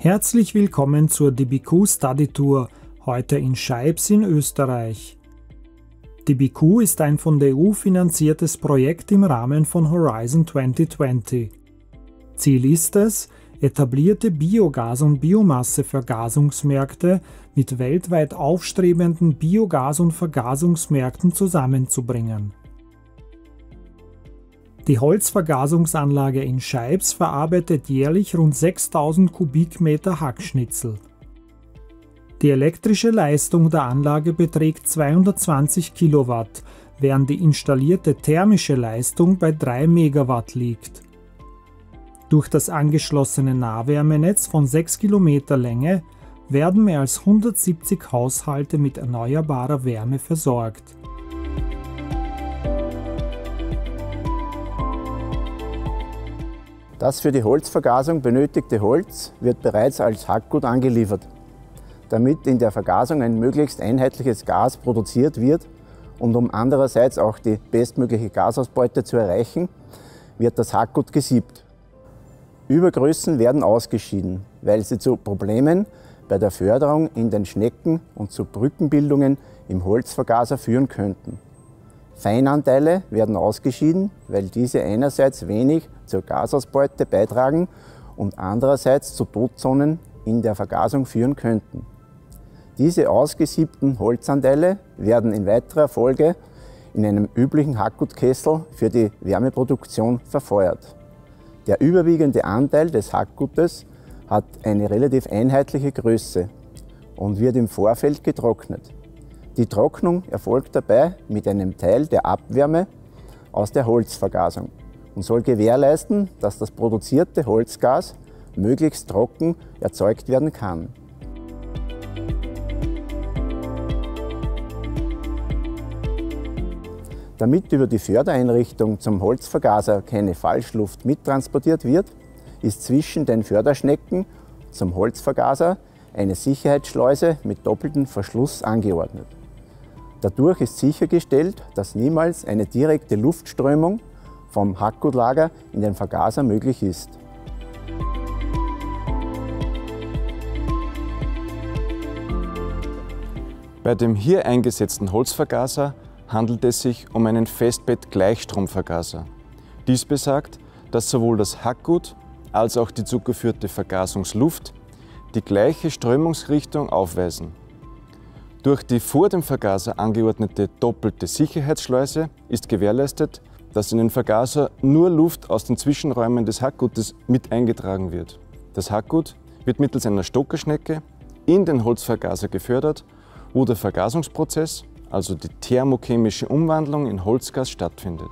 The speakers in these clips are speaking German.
Herzlich willkommen zur DBQ Study Tour, heute in Scheibs in Österreich. DBQ ist ein von der EU finanziertes Projekt im Rahmen von Horizon 2020. Ziel ist es, etablierte Biogas- und Biomassevergasungsmärkte mit weltweit aufstrebenden Biogas- und Vergasungsmärkten zusammenzubringen. Die Holzvergasungsanlage in Scheibs verarbeitet jährlich rund 6000 Kubikmeter Hackschnitzel. Die elektrische Leistung der Anlage beträgt 220 Kilowatt, während die installierte thermische Leistung bei 3 Megawatt liegt. Durch das angeschlossene Nahwärmenetz von 6 Kilometer Länge werden mehr als 170 Haushalte mit erneuerbarer Wärme versorgt. Das für die Holzvergasung benötigte Holz wird bereits als Hackgut angeliefert. Damit in der Vergasung ein möglichst einheitliches Gas produziert wird und um andererseits auch die bestmögliche Gasausbeute zu erreichen, wird das Hackgut gesiebt. Übergrößen werden ausgeschieden, weil sie zu Problemen bei der Förderung in den Schnecken und zu Brückenbildungen im Holzvergaser führen könnten. Feinanteile werden ausgeschieden, weil diese einerseits wenig zur Gasausbeute beitragen und andererseits zu Todzonen in der Vergasung führen könnten. Diese ausgesiebten Holzanteile werden in weiterer Folge in einem üblichen Hackgutkessel für die Wärmeproduktion verfeuert. Der überwiegende Anteil des Hackgutes hat eine relativ einheitliche Größe und wird im Vorfeld getrocknet. Die Trocknung erfolgt dabei mit einem Teil der Abwärme aus der Holzvergasung und soll gewährleisten, dass das produzierte Holzgas möglichst trocken erzeugt werden kann. Damit über die Fördereinrichtung zum Holzvergaser keine Falschluft mittransportiert wird, ist zwischen den Förderschnecken zum Holzvergaser eine Sicherheitsschleuse mit doppeltem Verschluss angeordnet. Dadurch ist sichergestellt, dass niemals eine direkte Luftströmung vom Hackgutlager in den Vergaser möglich ist. Bei dem hier eingesetzten Holzvergaser handelt es sich um einen Festbett-Gleichstromvergaser. Dies besagt, dass sowohl das Hackgut als auch die zugeführte Vergasungsluft die gleiche Strömungsrichtung aufweisen. Durch die vor dem Vergaser angeordnete doppelte Sicherheitsschleuse ist gewährleistet, dass in den Vergaser nur Luft aus den Zwischenräumen des Hackgutes mit eingetragen wird. Das Hackgut wird mittels einer Stockerschnecke in den Holzvergaser gefördert, wo der Vergasungsprozess, also die thermochemische Umwandlung in Holzgas stattfindet.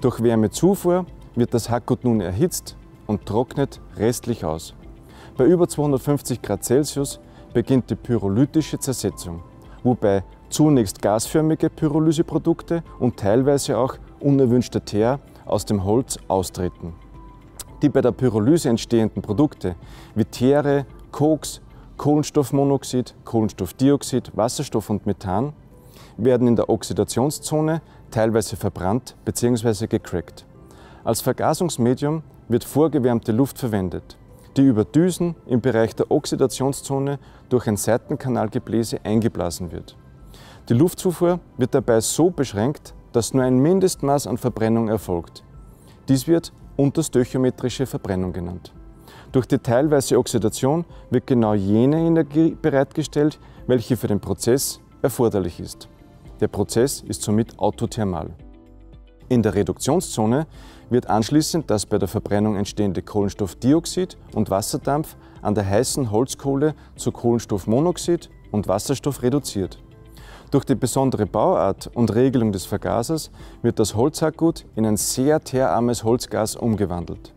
Durch Wärmezufuhr wird das Hackgut nun erhitzt und trocknet restlich aus. Bei über 250 Grad Celsius beginnt die pyrolytische Zersetzung, wobei zunächst gasförmige Pyrolyseprodukte und teilweise auch unerwünschter Teer aus dem Holz austreten. Die bei der Pyrolyse entstehenden Produkte wie Teere, Koks, Kohlenstoffmonoxid, Kohlenstoffdioxid, Wasserstoff und Methan werden in der Oxidationszone teilweise verbrannt bzw. gecrackt. Als Vergasungsmedium wird vorgewärmte Luft verwendet, die über Düsen im Bereich der Oxidationszone durch ein Seitenkanalgebläse eingeblasen wird. Die Luftzufuhr wird dabei so beschränkt, dass nur ein Mindestmaß an Verbrennung erfolgt. Dies wird unterstöchiometrische Verbrennung genannt. Durch die teilweise Oxidation wird genau jene Energie bereitgestellt, welche für den Prozess erforderlich ist. Der Prozess ist somit autothermal. In der Reduktionszone wird anschließend das bei der Verbrennung entstehende Kohlenstoffdioxid und Wasserdampf an der heißen Holzkohle zu Kohlenstoffmonoxid und Wasserstoff reduziert. Durch die besondere Bauart und Regelung des Vergasers wird das Holzhackgut in ein sehr teerarmes Holzgas umgewandelt.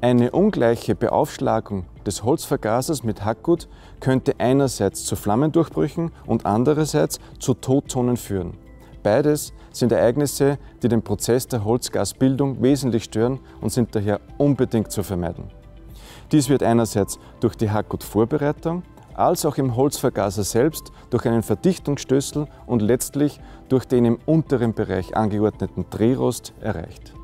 Eine ungleiche Beaufschlagung des Holzvergasers mit Hackgut könnte einerseits zu Flammendurchbrüchen und andererseits zu Todzonen führen. Beides sind Ereignisse, die den Prozess der Holzgasbildung wesentlich stören und sind daher unbedingt zu vermeiden. Dies wird einerseits durch die Hackgutvorbereitung, als auch im Holzvergaser selbst durch einen Verdichtungsstößel und letztlich durch den im unteren Bereich angeordneten Drehrost erreicht.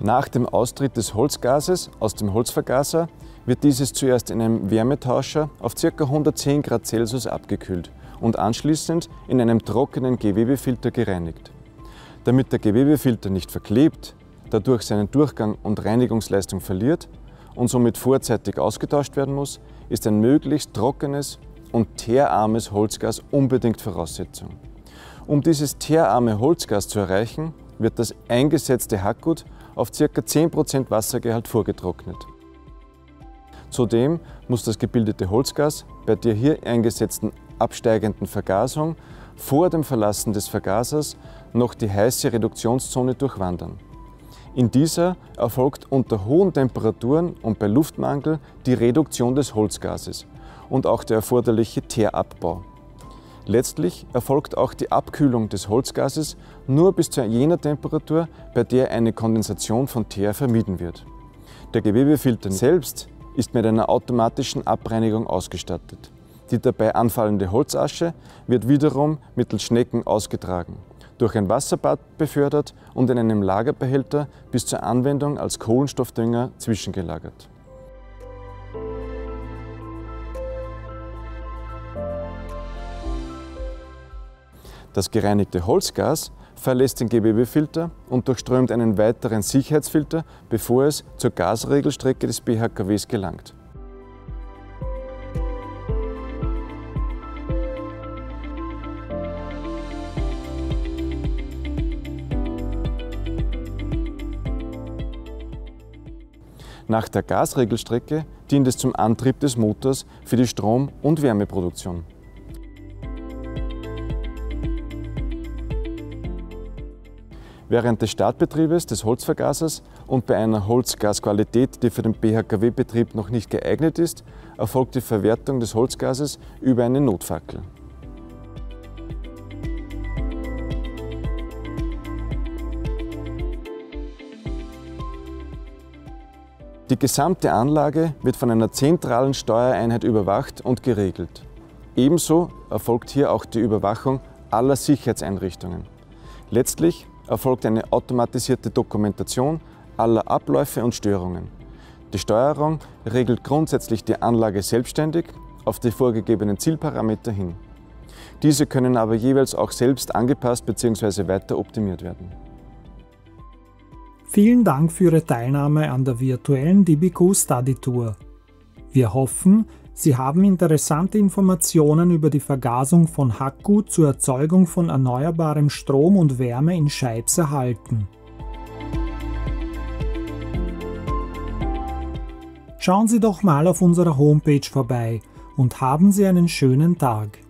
Nach dem Austritt des Holzgases aus dem Holzvergaser wird dieses zuerst in einem Wärmetauscher auf ca. 110 Grad Celsius abgekühlt und anschließend in einem trockenen Gewebefilter gereinigt. Damit der Gewebefilter nicht verklebt, dadurch seinen Durchgang und Reinigungsleistung verliert und somit vorzeitig ausgetauscht werden muss, ist ein möglichst trockenes und teerarmes Holzgas unbedingt Voraussetzung. Um dieses teerarme Holzgas zu erreichen, wird das eingesetzte Hackgut auf ca. 10% Wassergehalt vorgetrocknet. Zudem muss das gebildete Holzgas bei der hier eingesetzten absteigenden Vergasung vor dem Verlassen des Vergasers noch die heiße Reduktionszone durchwandern. In dieser erfolgt unter hohen Temperaturen und bei Luftmangel die Reduktion des Holzgases und auch der erforderliche Teerabbau. Letztlich erfolgt auch die Abkühlung des Holzgases nur bis zu jener Temperatur, bei der eine Kondensation von Teer vermieden wird. Der Gewebefilter selbst ist mit einer automatischen Abreinigung ausgestattet. Die dabei anfallende Holzasche wird wiederum mittels Schnecken ausgetragen, durch ein Wasserbad befördert und in einem Lagerbehälter bis zur Anwendung als Kohlenstoffdünger zwischengelagert. Das gereinigte Holzgas verlässt den Gewebefilter und durchströmt einen weiteren Sicherheitsfilter, bevor es zur Gasregelstrecke des BHKWs gelangt. Nach der Gasregelstrecke dient es zum Antrieb des Motors für die Strom- und Wärmeproduktion. Während des Startbetriebes des Holzvergasers und bei einer Holzgasqualität, die für den BHKW-Betrieb noch nicht geeignet ist, erfolgt die Verwertung des Holzgases über eine Notfackel. Die gesamte Anlage wird von einer zentralen Steuereinheit überwacht und geregelt. Ebenso erfolgt hier auch die Überwachung aller Sicherheitseinrichtungen. Letztlich erfolgt eine automatisierte Dokumentation aller Abläufe und Störungen. Die Steuerung regelt grundsätzlich die Anlage selbstständig auf die vorgegebenen Zielparameter hin. Diese können aber jeweils auch selbst angepasst bzw. weiter optimiert werden. Vielen Dank für Ihre Teilnahme an der virtuellen DBQ Study Tour. Wir hoffen, Sie haben interessante Informationen über die Vergasung von Hackgut zur Erzeugung von erneuerbarem Strom und Wärme in Scheibs erhalten. Schauen Sie doch mal auf unserer Homepage vorbei und haben Sie einen schönen Tag.